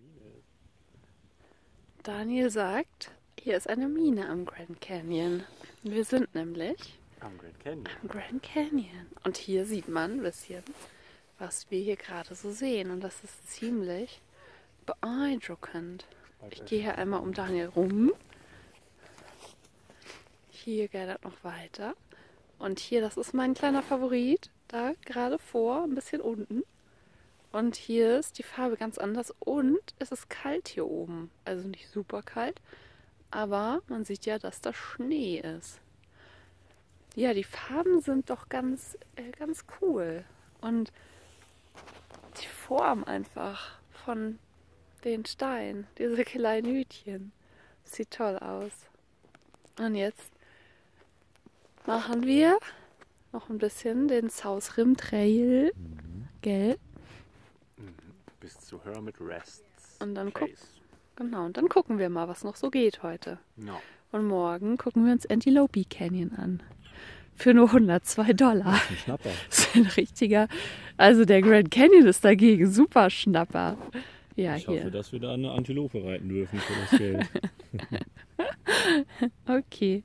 Mine ist. Daniel sagt, hier ist eine Mine am Grand Canyon. Wir sind nämlich Am Grand Canyon. am Grand Canyon. Und hier sieht man ein bisschen, was wir hier gerade so sehen. Und das ist ziemlich beeindruckend. Ich gehe hier einmal um Daniel rum. Hier geht das noch weiter. Und hier, das ist mein kleiner Favorit. Da gerade vor, ein bisschen unten. Und hier ist die Farbe ganz anders. Und es ist kalt hier oben. Also nicht super kalt. Aber man sieht ja, dass da Schnee ist. Ja, die Farben sind doch ganz, äh, ganz cool. Und die Form einfach von den Steinen, diese kleinen Hütchen. Sieht toll aus. Und jetzt machen wir noch ein bisschen den South Rim Trail. Gell? Bis zu Hermit Rests. Und dann guck- Chase. Genau, und dann gucken wir mal, was noch so geht heute. No. Und morgen gucken wir uns Antelope Canyon an. Für nur 102 Dollar. Ein Schnapper. Das ist ein richtiger. Also der Grand Canyon ist dagegen super Schnapper. Ja, Ich hoffe, hier. dass wir da eine Antilope reiten dürfen für das Geld. Okay.